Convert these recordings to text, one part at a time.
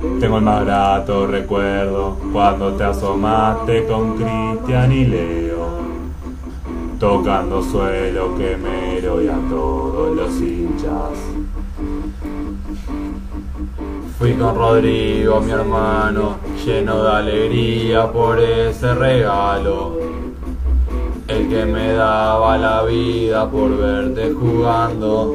Tengo el más grato recuerdo cuando te asomaste con Cristian y Leo, tocando suelo quemero y a todos los hinchas. Fui con Rodrigo, mi hermano, lleno de alegría por ese regalo. El que me daba la vida por verte jugando.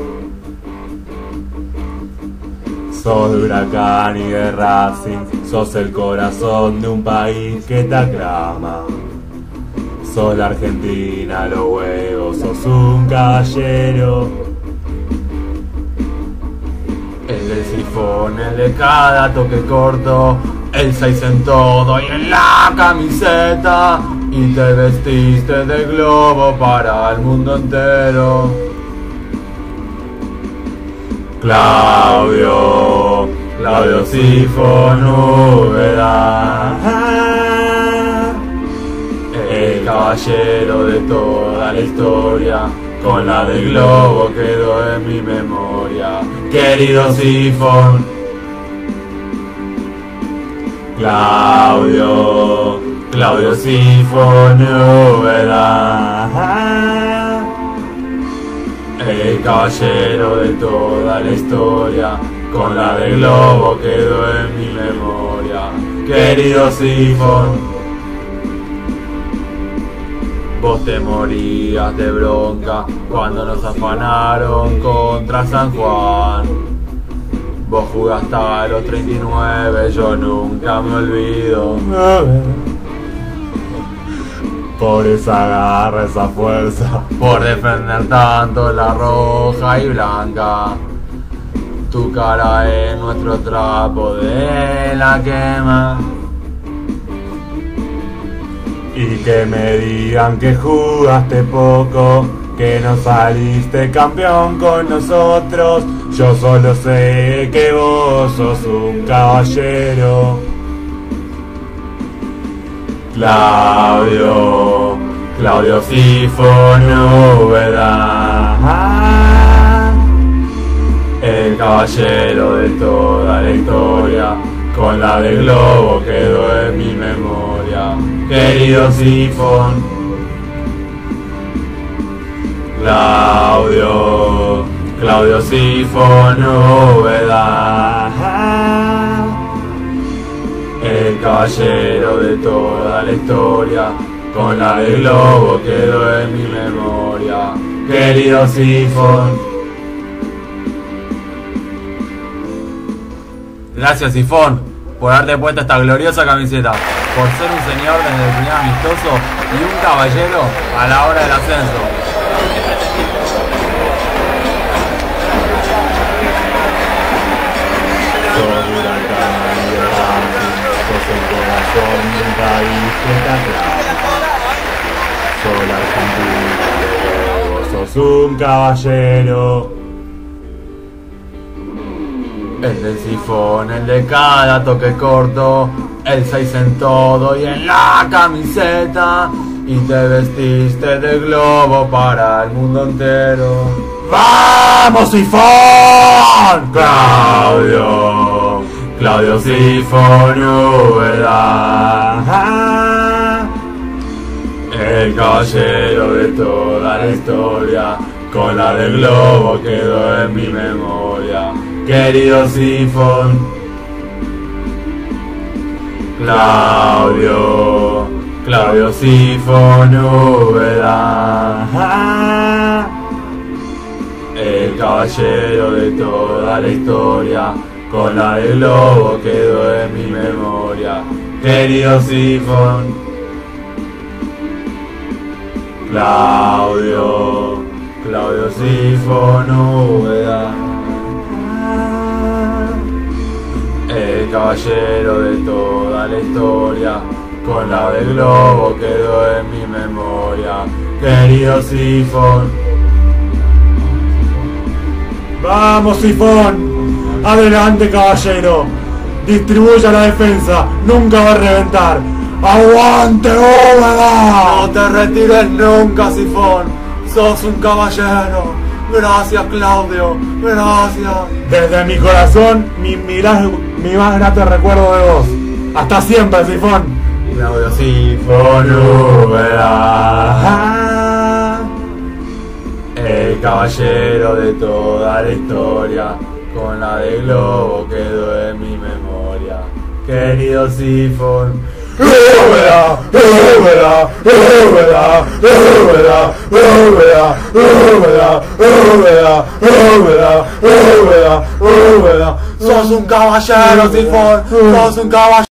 Sos de Huracán y de Racing, sos el corazón de un país que te aclama. Sos la Argentina, los huevos, sos un caballero. El del sifón, el de cada toque corto, el seis en todo y en la camiseta. Y te vestiste de globo para el mundo entero. Claudio, Claudio Úbeda. El caballero de toda la historia, con la del globo quedó en mi memoria. Querido Sifón, Claudio, Claudio. El caballero de toda la historia, con la del globo quedó en mi memoria. Querido Sifón, Vos te morías de bronca cuando nos afanaron contra San Juan. Vos jugaste a los 39, yo nunca me olvido. Por esa garra, esa fuerza. Por defender tanto la roja y blanca. Tu cara es nuestro trapo de la quema. Y que me digan que jugaste poco, que no saliste campeón con nosotros. Yo solo sé que vos sos un caballero. Claudio, Claudio Sifón Úbeda. El caballero de toda la historia, con la del globo quedó en mi memoria. Querido Sifón, Claudio, Claudio Sifón Úbeda. El caballero de toda la historia, con la del globo quedó en mi memoria. Querido Sifón, Gracias, Sifón, por haberte puesto esta gloriosa camiseta, por ser un señor desde el primer amistoso y un caballero a la hora del ascenso. sos huracán y de Racing, sos el corazón un país. Sos la Argentina, vos sos un caballero. El del sifón, el de cada toque corto, el 6 en todo y en la camiseta. Y te vestiste de globo para el mundo entero. ¡Vamos, Sifón! Claudio, Claudio Sifón Úbeda. El caballero de toda la historia, con la del globo quedó en mi memoria. Querido Sifón, Claudio, Claudio Sifón Úbeda. El caballero de toda la historia, con la del globo quedó en mi memoria. Querido Sifón, Claudio, Claudio Úbeda. El caballero de toda la historia, con la del globo quedó en mi memoria. Querido Sifón. Vamos, Sifón. Adelante, caballero. Distribuya la defensa. Nunca va a reventar. ¡Aguante, Úbeda! No te retires nunca, Sifón. Sos un caballero. Gracias, Claudio. Gracias. Desde mi corazón, mis miras mi más grato recuerdo de vos. Hasta siempre, Sifón. Claudio Sifón Ah, El caballero de toda la historia, con la de globo quedó en mi memoria. Querido Sifón, Só um galo a cheiros e fora, só um galo a